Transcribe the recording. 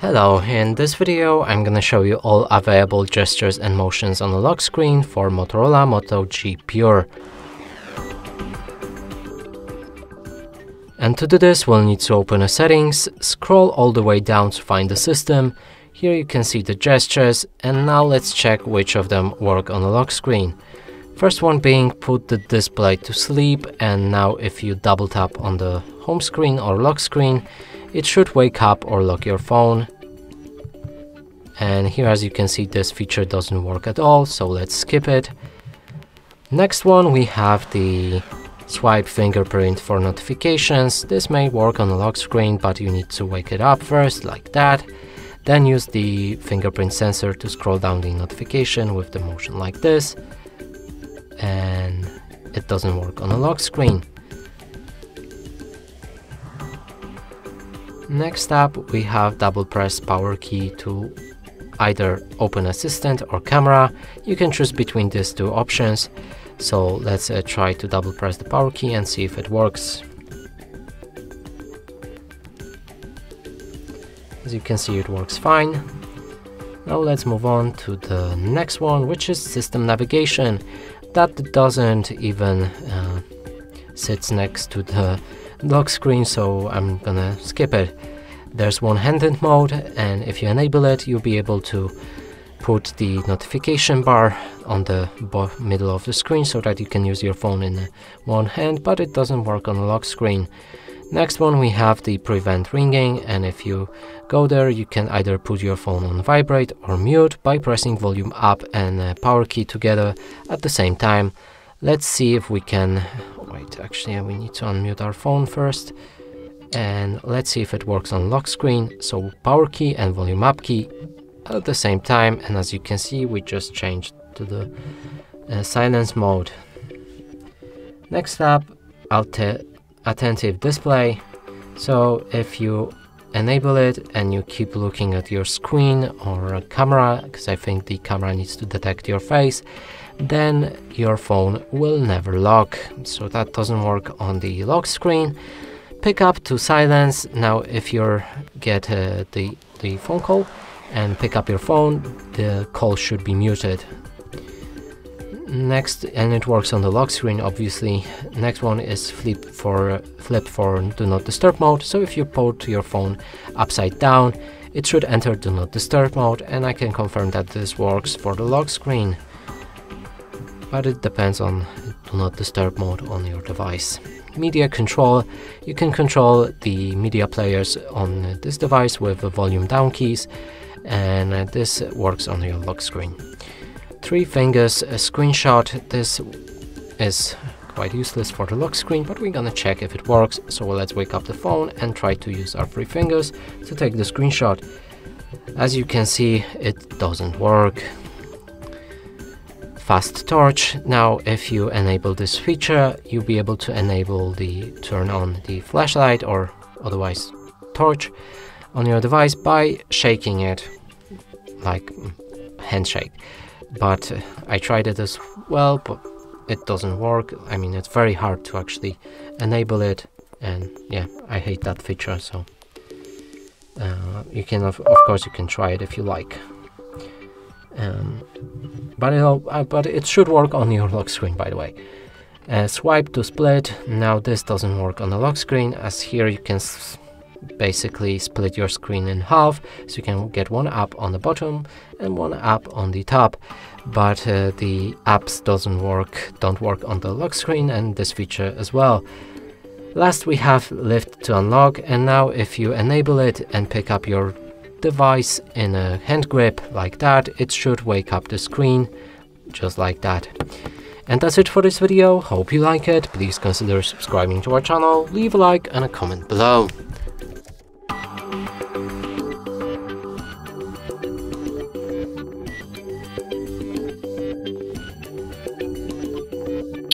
Hello, in this video I'm gonna show you all available gestures and motions on the lock screen for Motorola Moto G Pure. And to do this we'll need to open a settings, scroll all the way down to find the system, here you can see the gestures and now let's check which of them work on the lock screen. First one being put the display to sleep and now if you double tap on the home screen or lock screen it should wake up or lock your phone. And here as you can see this feature doesn't work at all so let's skip it. Next one we have the swipe fingerprint for notifications. This may work on the lock screen but you need to wake it up first like that. Then use the fingerprint sensor to scroll down the notification with the motion like this. And it doesn't work on the lock screen Next up, we have double press power key to either open assistant or camera. You can choose between these two options. So let's uh, try to double press the power key and see if it works. As you can see, it works fine. Now let's move on to the next one, which is system navigation. That doesn't even uh, sits next to the lock screen, so I'm gonna skip it. There's one-handed mode, and if you enable it, you'll be able to put the notification bar on the middle of the screen so that you can use your phone in one hand, but it doesn't work on the lock screen. Next one we have the prevent ringing and if you go there you can either put your phone on vibrate or mute by pressing volume up and uh, power key together at the same time. Let's see if we can wait actually we need to unmute our phone first. And let's see if it works on lock screen. So power key and volume up key at the same time. And as you can see we just changed to the uh, silence mode. Next up attentive display. So if you enable it and you keep looking at your screen or camera because I think the camera needs to detect your face then your phone will never lock. So that doesn't work on the lock screen. Pick up to silence. Now if you get uh, the, the phone call and pick up your phone, the call should be muted. Next, and it works on the lock screen obviously. Next one is flip for flip for do not disturb mode. So if you put your phone upside down, it should enter do not disturb mode and I can confirm that this works for the lock screen but it depends on do not disturb mode on your device. Media control, you can control the media players on this device with volume down keys and this works on your lock screen. Three fingers a screenshot, this is quite useless for the lock screen but we're gonna check if it works so let's wake up the phone and try to use our three fingers to take the screenshot. As you can see it doesn't work fast torch. Now if you enable this feature, you'll be able to enable the turn on the flashlight or otherwise torch on your device by shaking it like mm, handshake. But I tried it as well, but it doesn't work. I mean, it's very hard to actually enable it and yeah, I hate that feature. So uh, you can, of, of course, you can try it if you like. Um, but, uh, but it should work on your lock screen by the way. Uh, swipe to split, now this doesn't work on the lock screen as here you can basically split your screen in half so you can get one app on the bottom and one app on the top. But uh, the apps doesn't work don't work on the lock screen and this feature as well. Last we have lift to unlock and now if you enable it and pick up your device in a hand grip like that, it should wake up the screen just like that. And that's it for this video, hope you like it, please consider subscribing to our channel, leave a like and a comment below.